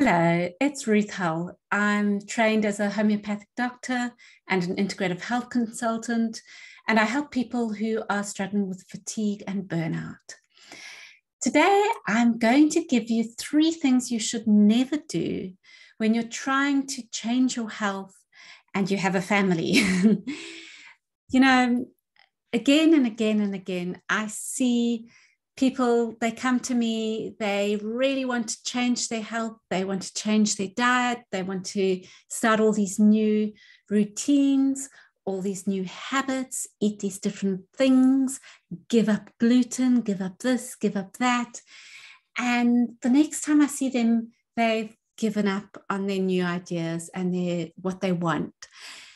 Hello, it's Ruth Hull. I'm trained as a homeopathic doctor and an integrative health consultant, and I help people who are struggling with fatigue and burnout. Today, I'm going to give you three things you should never do when you're trying to change your health and you have a family. you know, again and again and again, I see people they come to me they really want to change their health they want to change their diet they want to start all these new routines all these new habits eat these different things give up gluten give up this give up that. And the next time i see them they've given up on their new ideas and their what they want.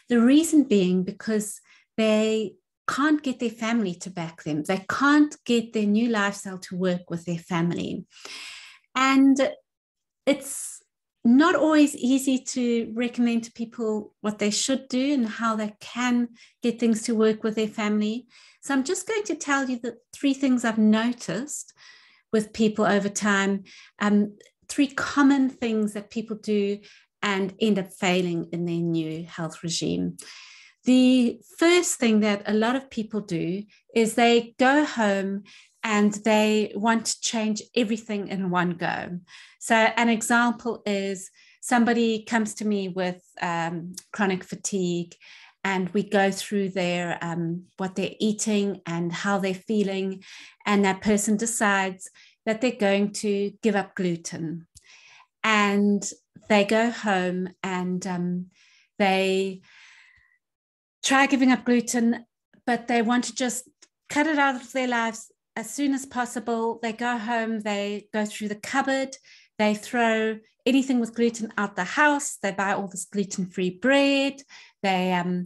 The reason being because they can't get their family to back them. They can't get their new lifestyle to work with their family. And it's not always easy to recommend to people what they should do and how they can get things to work with their family. So I'm just going to tell you the three things I've noticed with people over time, um, three common things that people do and end up failing in their new health regime. The first thing that a lot of people do is they go home and they want to change everything in one go. So, an example is somebody comes to me with um, chronic fatigue and we go through their um, what they're eating and how they're feeling and that person decides that they're going to give up gluten and they go home and um, they try giving up gluten, but they want to just cut it out of their lives as soon as possible. They go home, they go through the cupboard, they throw anything with gluten out the house, they buy all this gluten free bread, they, um,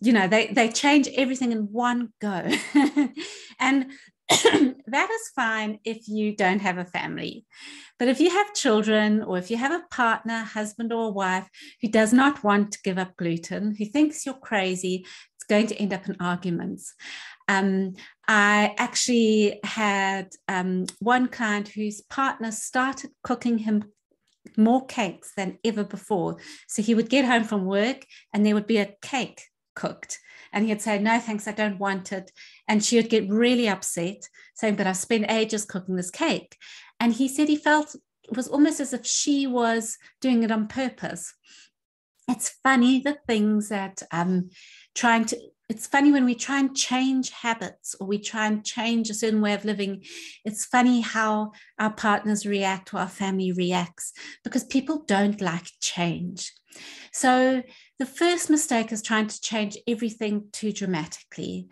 you know, they, they change everything in one go. and that is fine if you don't have a family. But if you have children or if you have a partner, husband or wife who does not want to give up gluten, who thinks you're crazy, it's going to end up in arguments. Um, I actually had um, one client whose partner started cooking him more cakes than ever before. So he would get home from work and there would be a cake cooked. And he'd say, No, thanks, I don't want it. And she would get really upset, saying, But I've spent ages cooking this cake. And he said he felt it was almost as if she was doing it on purpose. It's funny the things that um trying to it's funny when we try and change habits or we try and change a certain way of living. It's funny how our partners react or our family reacts because people don't like change. So the first mistake is trying to change everything too dramatically.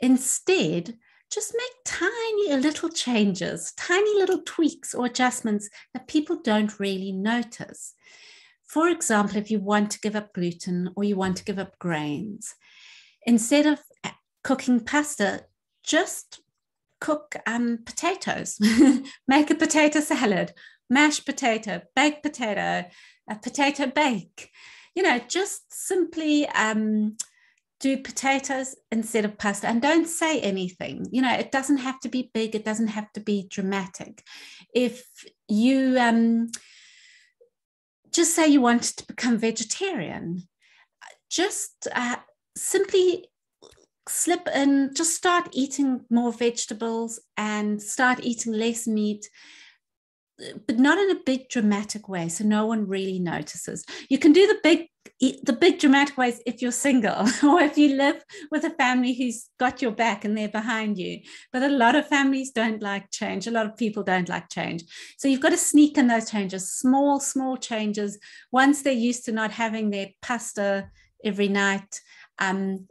Instead, just make tiny little changes, tiny little tweaks or adjustments that people don't really notice. For example, if you want to give up gluten or you want to give up grains, instead of cooking pasta, just cook um, potatoes. Make a potato salad, mashed potato, baked potato, a potato bake. You know, just simply um, do potatoes instead of pasta and don't say anything. You know, it doesn't have to be big, it doesn't have to be dramatic. If you um, just say you want to become vegetarian, just uh, simply slip in, just start eating more vegetables and start eating less meat, but not in a big dramatic way. So no one really notices. You can do the big the big dramatic ways if you're single or if you live with a family who's got your back and they're behind you. But a lot of families don't like change. A lot of people don't like change. So you've got to sneak in those changes, small, small changes. Once they're used to not having their pasta every night, um,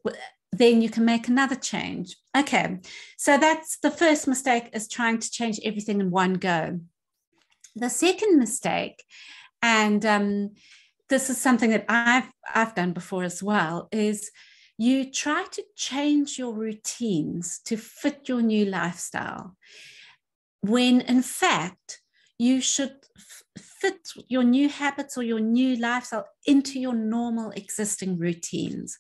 then you can make another change. Okay, so that's the first mistake is trying to change everything in one go. The second mistake, and um, this is something that I've I've done before as well, is you try to change your routines to fit your new lifestyle, when in fact you should fit your new habits or your new lifestyle into your normal existing routines.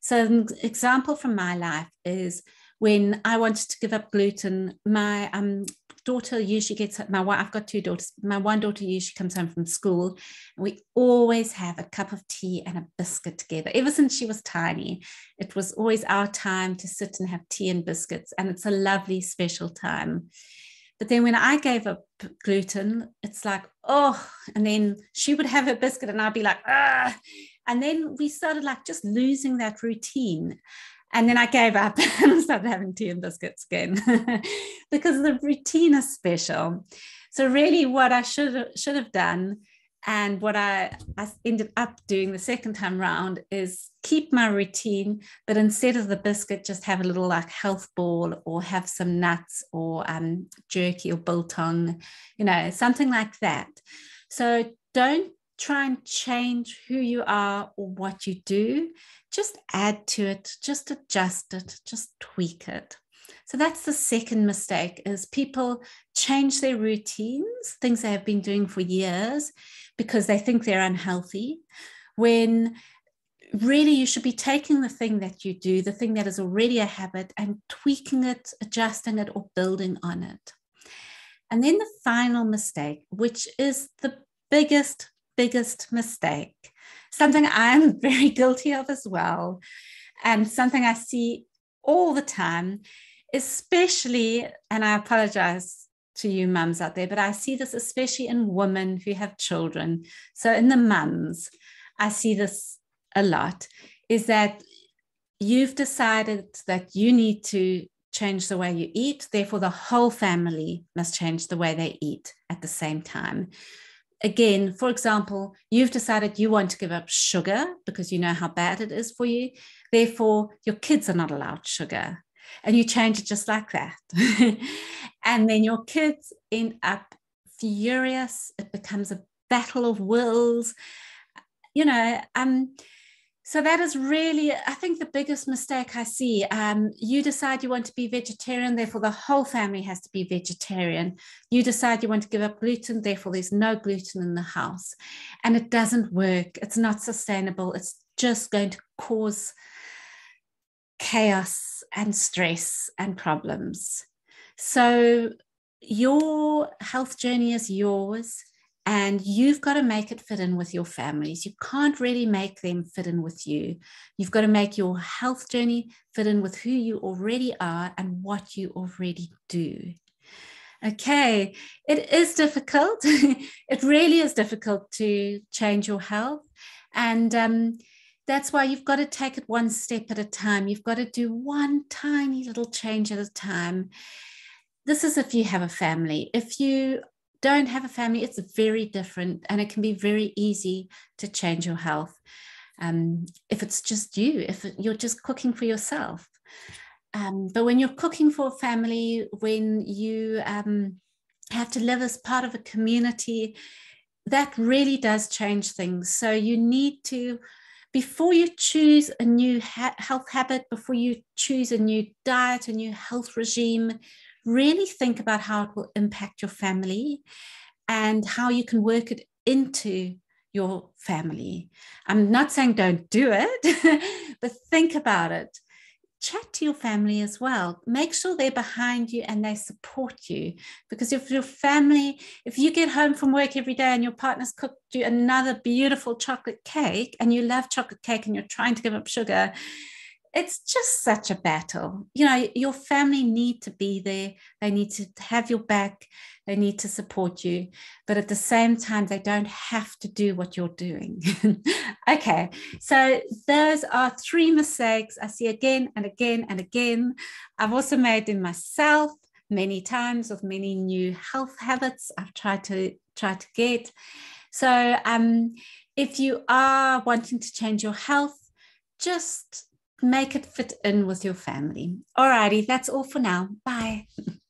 So, an example from my life is when I wanted to give up gluten, my um, daughter usually gets my one. I've got two daughters. My one daughter usually comes home from school, and we always have a cup of tea and a biscuit together. Ever since she was tiny, it was always our time to sit and have tea and biscuits, and it's a lovely, special time. But then when I gave up gluten, it's like, oh, and then she would have her biscuit and I'd be like, ah. And then we started like just losing that routine. And then I gave up and started having tea and biscuits again because the routine is special. So really what I should should have done and what I, I ended up doing the second time round is keep my routine, but instead of the biscuit, just have a little like health ball or have some nuts or um, jerky or biltong, you know, something like that. So don't try and change who you are or what you do. Just add to it, just adjust it, just tweak it. So that's the second mistake is people change their routines, things they have been doing for years because they think they're unhealthy when really you should be taking the thing that you do, the thing that is already a habit and tweaking it, adjusting it or building on it. And then the final mistake, which is the biggest, biggest mistake, something I'm very guilty of as well, and something I see all the time, especially, and I apologize to you mums out there, but I see this especially in women who have children. So in the mums, I see this a lot, is that you've decided that you need to change the way you eat. Therefore, the whole family must change the way they eat at the same time. Again, for example, you've decided you want to give up sugar because you know how bad it is for you. Therefore, your kids are not allowed sugar and you change it just like that. and then your kids end up furious. It becomes a battle of wills. You know, um, so that is really, I think, the biggest mistake I see. Um, you decide you want to be vegetarian, therefore the whole family has to be vegetarian. You decide you want to give up gluten, therefore there's no gluten in the house. And it doesn't work. It's not sustainable. It's just going to cause chaos and stress and problems. So, your health journey is yours, and you've got to make it fit in with your families. You can't really make them fit in with you. You've got to make your health journey fit in with who you already are and what you already do. Okay, it is difficult. it really is difficult to change your health. And um, that's why you've got to take it one step at a time. You've got to do one tiny little change at a time. This is if you have a family. If you don't have a family, it's very different and it can be very easy to change your health. Um, if it's just you, if you're just cooking for yourself. Um, but when you're cooking for a family, when you um, have to live as part of a community, that really does change things. So you need to before you choose a new ha- health habit, before you choose a new diet, a new health regime, really think about how it will impact your family and how you can work it into your family. I'm not saying don't do it, but think about it chat to your family as well. Make sure they're behind you and they support you. Because if your family, if you get home from work every day and your partner's cooked you another beautiful chocolate cake and you love chocolate cake and you're trying to give up sugar, it's just such a battle. You know, your family need to be there. They need to have your back. They need to support you. But at the same time, they don't have to do what you're doing. okay. So those are three mistakes I see again and again and again. I've also made them myself many times with many new health habits I've tried to try to get. So um, if you are wanting to change your health, just make it fit in with your family. Alrighty, that's all for now. Bye.